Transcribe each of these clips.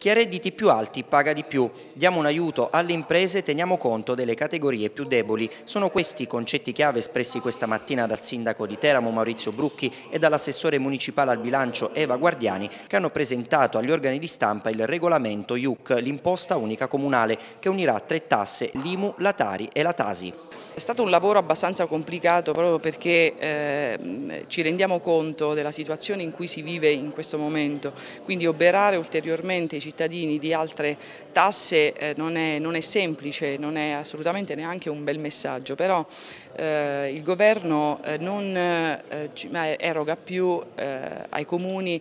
Chi ha redditi più alti paga di più. Diamo un aiuto alle imprese, teniamo conto delle categorie più deboli. Sono questi i concetti chiave espressi questa mattina dal sindaco di Teramo Maurizio Brucchi e dall'assessore municipale al bilancio Eva Guardiani che hanno presentato agli organi di stampa il regolamento IUC, l'imposta unica comunale, che unirà tre tasse, l'IMU, la Tari e la Tasi. È stato un lavoro abbastanza complicato proprio perché eh, ci rendiamo conto della situazione in cui si vive in questo momento, quindi oberare ulteriormente i cittadini di altre tasse eh, non, è, non, è, semplice, non è assolutamente neanche un bel messaggio, però eh, il governo eh, non eh, eroga più eh, ai comuni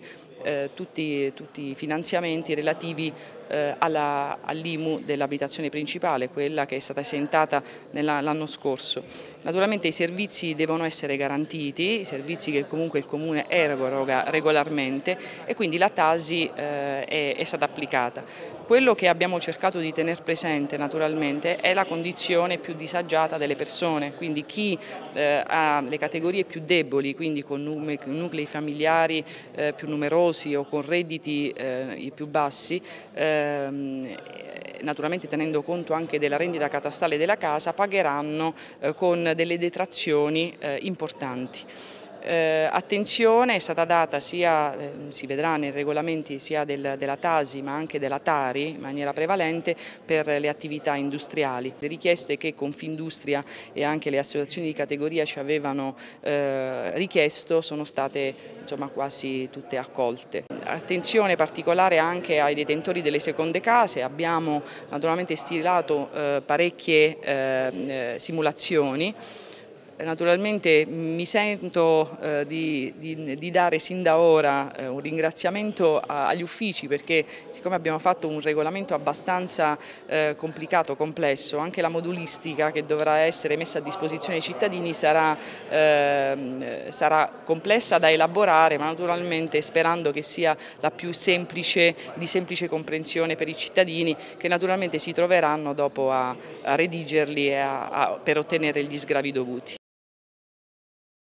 tutti, tutti i finanziamenti relativi eh, all'IMU dell'abitazione principale, quella che è stata esentata l'anno scorso. Naturalmente i servizi devono essere garantiti, i servizi che comunque il Comune eroga regolarmente e quindi la Tasi eh, è, stata applicata. Quello che abbiamo cercato di tenere presente naturalmente è la condizione più disagiata delle persone, quindi chi eh, ha le categorie più deboli, quindi con nuclei familiari eh, più numerosi o con redditi eh, più bassi, eh, ehm, naturalmente tenendo conto anche della rendita catastale della casa, pagheranno eh, con delle detrazioni eh, importanti. Eh, attenzione è stata data sia, eh, si vedrà nei regolamenti sia del, della Tasi ma anche della Tari in maniera prevalente per le attività industriali. Le richieste che Confindustria e anche le associazioni di categoria ci avevano eh, richiesto sono state insomma, quasi tutte accolte. Attenzione particolare anche ai detentori delle seconde case, abbiamo naturalmente stilato eh, parecchie eh, simulazioni Naturalmente mi sento eh, di, di, di, dare sin da ora eh, un ringraziamento a, agli uffici perché siccome abbiamo fatto un regolamento abbastanza eh, complicato, complesso, anche la modulistica che dovrà essere messa a disposizione dei cittadini sarà, ehm, sarà complessa da elaborare ma naturalmente sperando che sia la più semplice, di semplice comprensione per i cittadini che naturalmente si troveranno dopo a, a redigerli a, per ottenere gli sgravi dovuti.